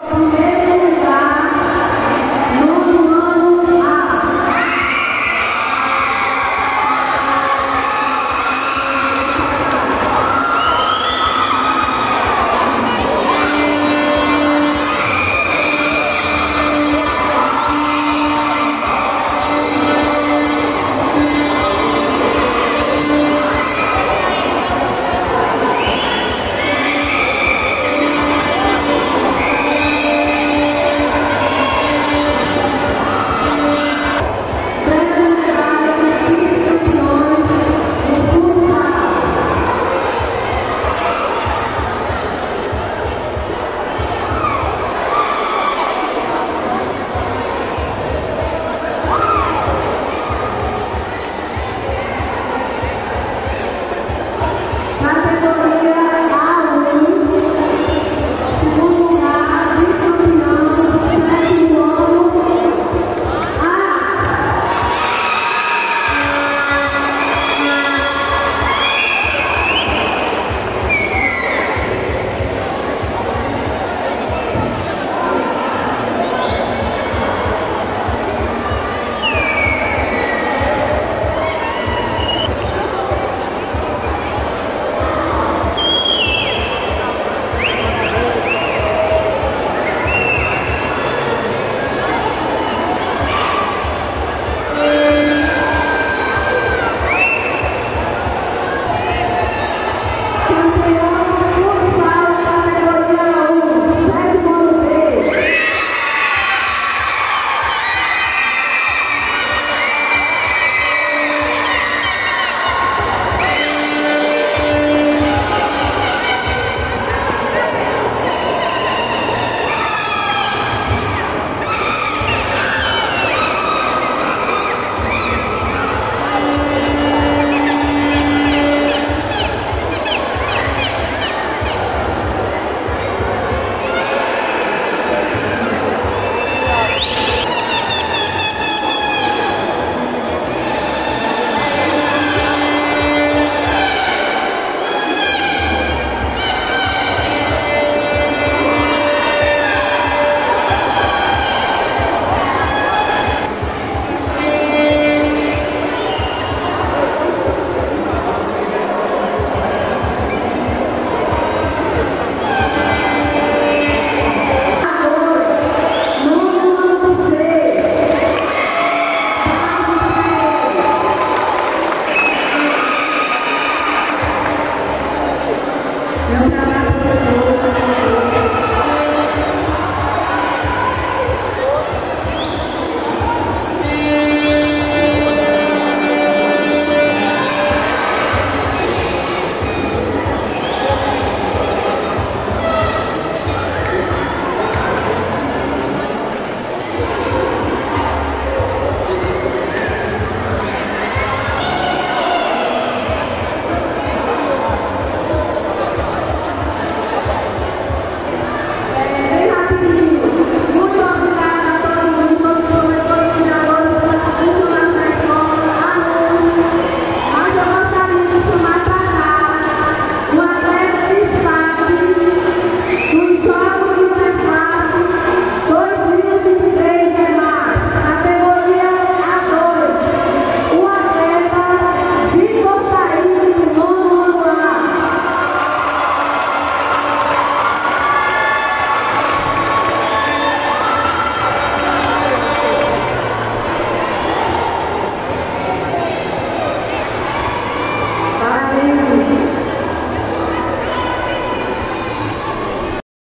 Amen.